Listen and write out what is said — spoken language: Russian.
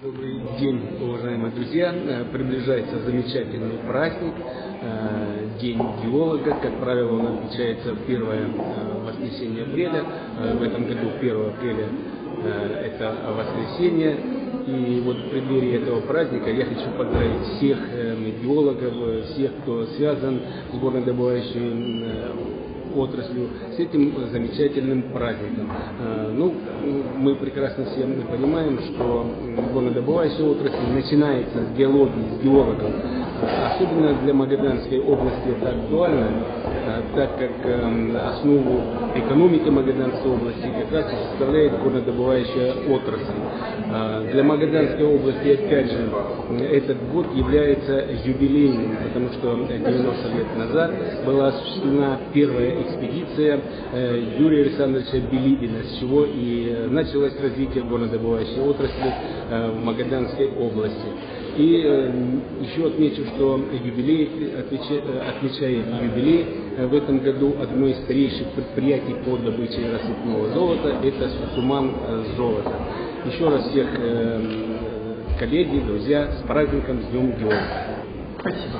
Добрый день, уважаемые друзья. Э, Приближается замечательный праздник, э, День геолога. Как правило, он отмечается в первое э, воскресенье апреля. В этом году 1 апреля это воскресенье. И вот в преддверии этого праздника я хочу поздравить всех геологов, всех, кто связан с горнодобывающей э, отраслью с этим замечательным праздником. Э, Ну, мы прекрасно все понимаем, что горнодобывающая отрасль начинается с геологии, с геологов. Э, Особенно для Магаданской области это актуально, так как э, основу экономики Магаданской области как раз и составляет горнодобывающая отрасль. Э, Для Магаданской области, опять же, этот год является юбилейным, потому что 90 лет назад была осуществлена первая экспедиция э, Юрия Александровича Белидина, с чего и э, началось развитие горнодобывающей отрасли э, в Магаданской области. И э, еще отмечу, что юбилей, э, отмечает юбилей э, в этом году одно из старейших предприятий по добыче рассыпного золота, это Сукуман э, золото. Еще раз всех э, коллеги, друзья, с праздником, с Днем Геолога. Спасибо.